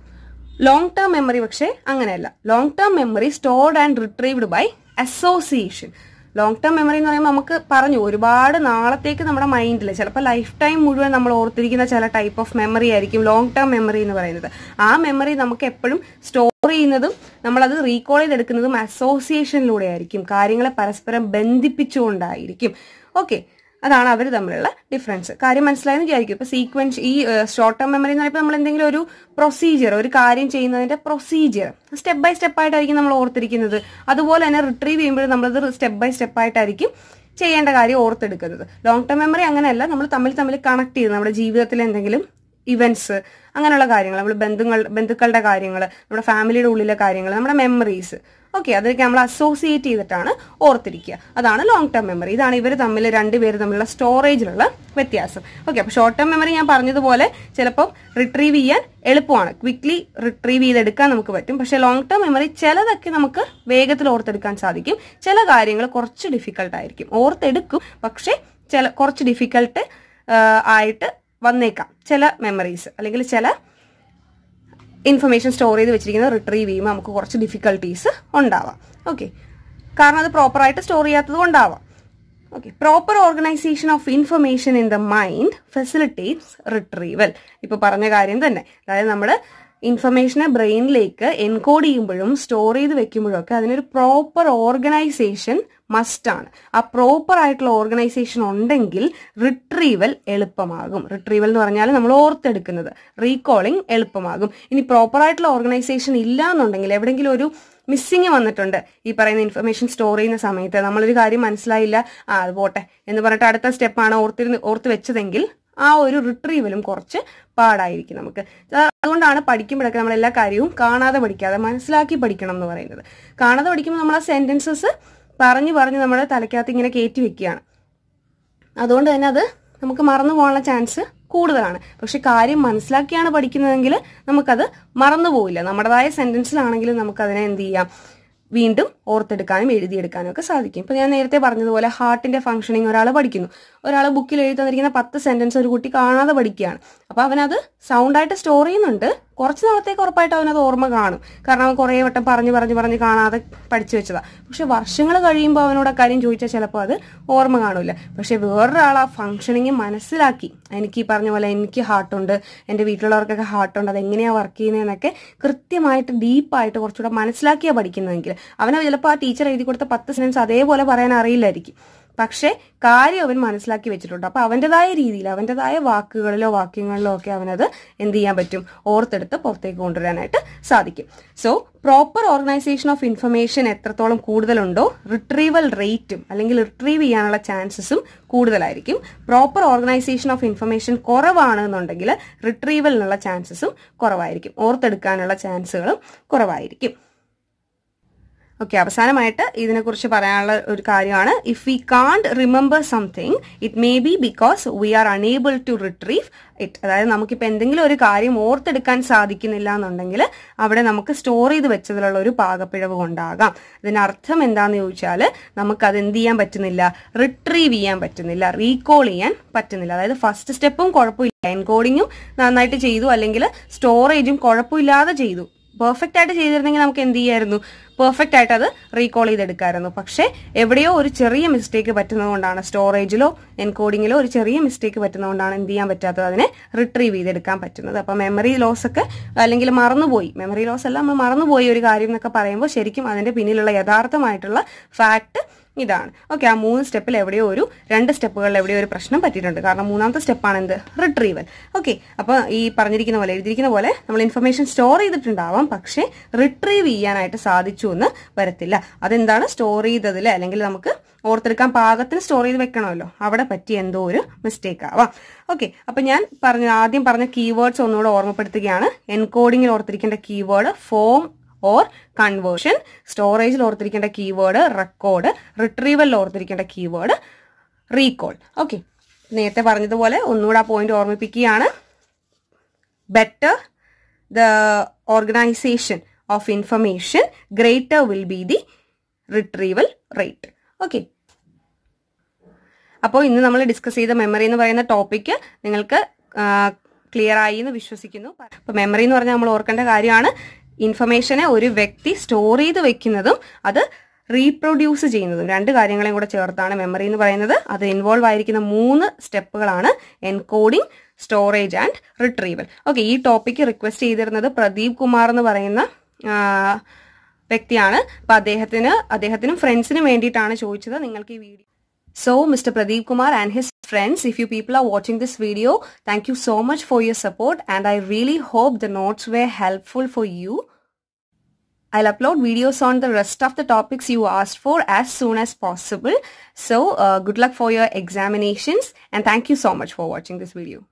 ലോങ് ടേം മെമ്മറി പക്ഷേ അങ്ങനെയല്ല. Long term memory stored and retrieved by association long term memory എന്ന് പറയുമ്പോൾ നമുക്ക് പറഞ്ഞു ഒരുപാട് നാളത്തേക്ക് നമ്മുടെ മൈൻഡിൽ ചിലപ്പോൾ ലൈഫ് ടൈം മുഴുവൻ നമ്മൾ ഓർത്തിരിക്കുന്ന ചില ടൈപ്പ് ഓഫ് മെമ്മറി ആയിരിക്കും ലോങ് ടേം മെമ്മറി എന്ന് പറയുന്നത്. ആ മെമ്മറി നമുക്ക് എപ്പോഴും സ്റ്റോർ ചെയ്യുന്നതും നമ്മളത് റീകോൾ ചെയ്തെടുക്കുന്നതും അസോസിയേഷനിലൂടെ ആയിരിക്കും. കാര്യങ്ങളെ പരസ്പരം ബന്ധിപ്പിച്ചുകൊണ്ടായിരിക്കും. ഓക്കെ അതാണ് അവർ തമ്മിലുള്ള ഡിഫറൻസ് കാര്യം മനസ്സിലായെന്ന് വിചാരിക്കും. ഇപ്പൊ സീക്വൻസ് ഈ ഷോർട്ട് ടേം മെമ്മറി എന്ന് പറയുമ്പോൾ നമ്മൾ എന്തെങ്കിലും ഒരു പ്രൊസീജിയർ ഒരു കാര്യം ചെയ്യുന്നതിന്റെ പ്രൊസീജിയർ സ്റ്റെപ്പ് ബൈ സ്റ്റെപ്പ് ആയിട്ടായിരിക്കും നമ്മൾ ഓർത്തിരിക്കുന്നത്. അതുപോലെ തന്നെ റിട്രീവ് ചെയ്യുമ്പോഴും നമ്മളത് സ്റ്റെപ്പ് ബൈ സ്റ്റെപ്പ് ആയിട്ടായിരിക്കും ചെയ്യേണ്ട കാര്യം ഓർത്തെടുക്കുന്നത്. ലോങ് ടേം മെമ്മറി അങ്ങനെയല്ല. നമ്മൾ തമ്മിൽ തമ്മിൽ കണക്ട് ചെയ്ത് നമ്മുടെ ജീവിതത്തിൽ എന്തെങ്കിലും ഇവന്റ്സ് അങ്ങനെയുള്ള കാര്യങ്ങൾ. നമ്മൾ ബന്ധുക്കൾ ബന്ധുക്കളുടെ കാര്യങ്ങൾ നമ്മുടെ ഫാമിലിയുടെ ഉള്ളിലെ കാര്യങ്ങൾ നമ്മുടെ മെമ്മറീസ് ഓക്കെ അതൊക്കെ നമ്മൾ അസോസിയേറ്റ് ചെയ്തിട്ടാണ് ഓർത്തിരിക്കുക. അതാണ് ലോങ് ടേം മെമ്മറി ഇതാണ് ഇവർ തമ്മിൽ രണ്ടുപേര് തമ്മിലുള്ള സ്റ്റോറേജിലുള്ള വ്യത്യാസം. ഓക്കെ അപ്പോൾ ഷോർട്ട് ടേം മെമ്മറി ഞാൻ പറഞ്ഞതുപോലെ ചിലപ്പോൾ റിട്രീവ് ചെയ്യാൻ എളുപ്പമാണ്. ക്വിക്ലി റിട്രീവ് ചെയ്തെടുക്കാൻ നമുക്ക് പറ്റും. പക്ഷേ ലോങ് ടേം മെമ്മറി ചിലതൊക്കെ നമുക്ക് വേഗത്തിൽ ഓർത്തെടുക്കാൻ സാധിക്കും. ചില കാര്യങ്ങൾ കുറച്ച് ഡിഫിക്കൽട്ട് ആയിരിക്കും. ഓർത്തെടുക്കും. പക്ഷേ ചില കുറച്ച് ഡിഫിക്കൽട്ട് ആയിട്ട് വന്നേക്കാം. ചില മെമ്മറീസ് അല്ലെങ്കിൽ ചില ഇൻഫർമേഷൻ സ്റ്റോർ ചെയ്ത് വെച്ചിരിക്കുന്നത് റിട്രീവ് ചെയ്യുമ്പോൾ നമുക്ക് കുറച്ച് ഡിഫിക്കൽട്ടീസ് ഉണ്ടാവാം. ഓക്കെ കാരണം അത് പ്രോപ്പറായിട്ട് സ്റ്റോർ ചെയ്യാത്തത് കൊണ്ടാവാം. Okay proper organization of information in the mind facilitates retrieval ഇപ്പോൾ പറഞ്ഞ കാര്യം തന്നെ. അതായത് നമ്മൾ ഇൻഫർമേഷനെ ബ്രെയിനിലേക്ക് എൻകോഡ് ചെയ്യുമ്പോഴും സ്റ്റോർ ചെയ്ത് വെക്കുമ്പോഴും ഒക്കെ അതിനൊരു പ്രോപ്പർ ഓർഗനൈസേഷൻ മസ്റ്റാണ് ആ പ്രോപ്പർ ആയിട്ടുള്ള ഓർഗനൈസേഷൻ ഉണ്ടെങ്കിൽ റിട്രീവൽ എളുപ്പമാകും. റിട്രീവൽ എന്ന് പറഞ്ഞാൽ നമ്മൾ ഓർത്തെടുക്കുന്നത് റീകോളിംഗ് എളുപ്പമാകും. ഇനി പ്രോപ്പർ ആയിട്ടുള്ള ഓർഗനൈസേഷൻ ഇല്ല എന്നുണ്ടെങ്കിൽ എവിടെയെങ്കിലും ഒരു മിസ്സിങ് വന്നിട്ടുണ്ട്. ഈ പറയുന്ന ഇൻഫർമേഷൻ സ്റ്റോർ ചെയ്യുന്ന സമയത്ത് നമ്മളൊരു കാര്യം മനസ്സിലായില്ല. ആ അത് പോട്ടെ എന്ന് പറഞ്ഞിട്ട് അടുത്ത സ്റ്റെപ്പാണ് ഓർത്തിരുന്ന് ഓർത്ത് വെച്ചതെങ്കിൽ ആ ഒരു റിട്രീവലും കുറച്ച് പാടായിരിക്കും നമുക്ക്. അതുകൊണ്ടാണ് പഠിക്കുമ്പോഴൊക്കെ നമ്മൾ എല്ലാ കാര്യവും കാണാതെ പഠിക്കാതെ മനസ്സിലാക്കി പഠിക്കണം എന്ന് പറയുന്നത്. കാണാതെ പഠിക്കുമ്പോൾ നമ്മൾ ആ സെന്റൻസസ് പറഞ്ഞു പറഞ്ഞ് നമ്മുടെ തലയ്ക്കകത്ത് ഇങ്ങനെ കയറ്റി വെക്കുകയാണ്. അതുകൊണ്ട് തന്നെ അത് നമുക്ക് മറന്നു പോകാനുള്ള ചാൻസ് കൂടുതലാണ്. പക്ഷെ കാര്യം മനസ്സിലാക്കിയാണ് പഠിക്കുന്നതെങ്കിൽ നമുക്കത് മറന്നു പോവില്ല. നമ്മുടേതായ സെന്റൻസിലാണെങ്കിലും നമുക്കതിനെ എന്ത് ചെയ്യാം? വീണ്ടും ഓർത്തെടുക്കാനും എഴുതിയെടുക്കാനും ഒക്കെ സാധിക്കും. ഇപ്പൊ ഞാൻ നേരത്തെ പറഞ്ഞതുപോലെ ഹാർട്ടിന്റെ ഫംഗ്ഷനിങ് ഒരാൾ പഠിക്കുന്നു. ഒരാൾ ബുക്കിൽ എഴുതി തന്നിരിക്കുന്ന പത്ത് സെന്റൻസ് ഒരു കുട്ടി കാണാതെ പഠിക്കുകയാണ്. അപ്പൊ അവനത് സൗണ്ടായിട്ട് സ്റ്റോർ ചെയ്യുന്നുണ്ട്. കുറച്ച് നാളത്തേക്ക് ഉറപ്പായിട്ട് അവനത് ഓർമ്മ കാണും. കാരണം അവൻ കുറേ വട്ടം പറഞ്ഞ് പറഞ്ഞ് പറഞ്ഞ് കാണാതെ പഠിച്ചു വെച്ചതാ. പക്ഷെ വർഷങ്ങൾ കഴിയുമ്പോൾ അവനോട് കാര്യം ചോദിച്ചാൽ ചിലപ്പോൾ അത് ഓർമ്മ കാണില്ല. പക്ഷെ വേറൊരാൾ ആ ഫംഗ്ഷനിങ് മനസ്സിലാക്കി. എനിക്ക് ഈ പറഞ്ഞ പോലെ എനിക്ക് ഹാർട്ടുണ്ട് എന്റെ വീട്ടിലുള്ളവർക്കൊക്കെ ഹാർട്ടുണ്ട് അതെങ്ങനെയാണ് വർക്ക് ചെയ്യുന്നതെന്നൊക്കെ കൃത്യമായിട്ട് ഡീപ്പായിട്ട് കുറച്ചുകൂടെ മനസ്സിലാക്കിയാണ് പഠിക്കുന്നതെങ്കിൽ അവനെ ചിലപ്പോൾ ആ ടീച്ചർ എഴുതി കൊടുത്ത പത്ത് സെൻസ് അതേപോലെ പറയാൻ അറിയില്ലായിരിക്കും. പക്ഷേ കാര്യം അവൻ മനസ്സിലാക്കി വെച്ചിട്ടുണ്ട്. അപ്പൊ അവന്റെതായ രീതിയിൽ അവന്റെതായ വാക്കുകളിലോ വാക്യങ്ങളിലോ ഒക്കെ അവനത് എന്ത് ചെയ്യാൻ പറ്റും? ഓർത്തെടുത്ത് പുറത്തേക്ക് കൊണ്ടുവരാനായിട്ട് സാധിക്കും. So proper organisation of information എത്രത്തോളം കൂടുതലുണ്ടോ റിട്രീവൽ റേറ്റും അല്ലെങ്കിൽ റിട്രീവ് ചെയ്യാനുള്ള ചാൻസസും കൂടുതലായിരിക്കും. പ്രോപ്പർ ഓർഗനൈസേഷൻ ഓഫ് ഇൻഫർമേഷൻ കുറവാണെന്നുണ്ടെങ്കിൽ റിട്രീവലിനുള്ള ചാൻസസും കുറവായിരിക്കും. ഓർത്തെടുക്കാനുള്ള ചാൻസുകളും കുറവായിരിക്കും. ഓക്കെ അവസാനമായിട്ട് ഇതിനെക്കുറിച്ച് പറയാനുള്ള ഒരു കാര്യമാണ്. If we can't remember something it may be because we are unable to retrieve it അതായത് നമുക്കിപ്പോൾ എന്തെങ്കിലും ഒരു കാര്യം ഓർത്തെടുക്കാൻ സാധിക്കുന്നില്ല എന്നുണ്ടെങ്കിൽ അവിടെ നമുക്ക് സ്റ്റോർ ചെയ്ത് വെച്ചതിലുള്ള ഒരു പാകപ്പിഴവ് കൊണ്ടാകാം. ഇതിനർത്ഥം എന്താന്ന് ചോദിച്ചാൽ നമുക്ക് അത് എന്ത് ചെയ്യാൻ പറ്റുന്നില്ല? റിട്രീവ് ചെയ്യാൻ പറ്റുന്നില്ല. റീകോൾ ചെയ്യാൻ പറ്റുന്നില്ല. അതായത് ഫസ്റ്റ് സ്റ്റെപ്പും കുഴപ്പമില്ല. എൻകോഡിങ്ങും നന്നായിട്ട് ചെയ്തു. അല്ലെങ്കിൽ സ്റ്റോറേജും കുഴപ്പമില്ലാതെ ചെയ്തു. പെർഫെക്റ്റ് ആയിട്ട് ചെയ്തിരുന്നെങ്കിൽ നമുക്ക് എന്ത് ചെയ്യായിരുന്നു? പെർഫെക്റ്റ് ആയിട്ട് അത് റീകോൾ ചെയ്തെടുക്കായിരുന്നു. പക്ഷേ എവിടെയോ ഒരു ചെറിയ മിസ്റ്റേക്ക് പറ്റുന്നതുകൊണ്ടാണ് സ്റ്റോറേജിലോ എൻകോഡിങ്ങിലോ ഒരു ചെറിയ മിസ്റ്റേക്ക് പറ്റുന്നതുകൊണ്ടാണ് എന്ത് ചെയ്യാൻ പറ്റാത്തത് അതിനെ റിട്രീവ് ചെയ്തെടുക്കാൻ പറ്റുന്നത്. അപ്പം മെമ്മറി ലോസ് ഒക്കെ അല്ലെങ്കിൽ മറന്നുപോയി. മെമ്മറി ലോസ് എല്ലാം നമ്മൾ മറന്നുപോയി ഒരു കാര്യം എന്നൊക്കെ പറയുമ്പോൾ ശരിക്കും അതിന്റെ പിന്നിലുള്ള യഥാർത്ഥമായിട്ടുള്ള ഫാക്ട് ഇതാണ്. ഓക്കെ ആ മൂന്ന് സ്റ്റെപ്പിൽ എവിടെയോ ഒരു രണ്ട് സ്റ്റെപ്പുകളിൽ എവിടെയോ ഒരു പ്രശ്നം പറ്റിയിട്ടുണ്ട്. കാരണം മൂന്നാമത്തെ സ്റ്റെപ്പാണ് എന്ത്? റിട്രീവൽ ഓക്കെ അപ്പോൾ ഈ പറഞ്ഞിരിക്കുന്ന പോലെ എഴുതിയിരിക്കുന്ന പോലെ നമ്മൾ ഇൻഫർമേഷൻ സ്റ്റോർ ചെയ്തിട്ടുണ്ടാവാം പക്ഷേ റിട്രീവ് ചെയ്യാനായിട്ട് സാധിച്ചു എന്ന് വരത്തില്ല. അതെന്താണ്? സ്റ്റോർ ചെയ്തതിൽ അല്ലെങ്കിൽ നമുക്ക് ഓർത്തെടുക്കാൻ പാകത്തിന് സ്റ്റോർ ചെയ്ത് വെക്കണമല്ലോ. അവിടെ പറ്റിയ എന്തോ ഒരു മിസ്റ്റേക്ക് ആവാം. ഓക്കെ അപ്പം ഞാൻ പറഞ്ഞ ആദ്യം പറഞ്ഞ കീവേഡ്സ് ഒന്നുകൂടെ ഓർമ്മപ്പെടുത്തുകയാണ്. എൻകോഡിങ്ങിൽ ഓർത്തിരിക്കേണ്ട കീവേഡ് ഫോം ഓർ കൺവേർഷൻ സ്റ്റോറേജിൽ ഓർത്തിരിക്കേണ്ട കീവേഡ് റെക്കോർഡ് റിട്രീവലിൽ ഓർത്തിരിക്കേണ്ട കീവേഡ് റീകോൾ ഓക്കെ നേരത്തെ പറഞ്ഞതുപോലെ ഒന്നുകൂടെ ആ പോയിന്റ് ഓർമ്മിപ്പിക്കുകയാണ്. Better the organization of information greater will be the retrieval rate okay അപ്പോൾ ഇന്ന് നമ്മൾ ഡിസ്കസ് ചെയ്ത മെമ്മറി എന്ന് പറയുന്ന ടോപ്പിക്ക് നിങ്ങൾക്ക് ക്ലിയർ ആയി എന്ന് വിശ്വസിക്കുന്നു. അപ്പോൾ മെമ്മറി എന്ന് പറഞ്ഞാൽ നമ്മൾ ഓർക്കേണ്ട കാര്യമാണ്. ഇൻഫർമേഷനെ ഒരു വ്യക്തി സ്റ്റോർ ചെയ്ത് വെക്കുന്നതും അത് റീപ്രൊഡ്യൂസ് ചെയ്യുന്നതും. രണ്ട് കാര്യങ്ങളെയും കൂടെ ചേർത്താണ് മെമ്മറി എന്ന് പറയുന്നത്. അത് ഇൻവോൾവ് ആയിരിക്കുന്ന മൂന്ന് സ്റ്റെപ്പുകളാണ് encoding storage and retrieval okay ഈ ടോപ്പിക്ക് റിക്വസ്റ്റ് ചെയ്തിരുന്നത് പ്രദീപ് കുമാർ എന്ന് പറയുന്ന വ്യക്തിയാണ്. അപ്പൊ അദ്ദേഹത്തിന് അദ്ദേഹത്തിനും ഫ്രണ്ട്സിനും വേണ്ടിയിട്ടാണ് ചോദിച്ചത്. നിങ്ങൾക്ക് ഈ video so mister Pradeep Kumar and his friends, if you people are watching this video, thank you so much for your support and I really hope the notes were helpful for you. I'll upload videos on the rest of the topics you asked for as soon as possible. So, uh, good luck for your examinations and thank you so much for watching this video.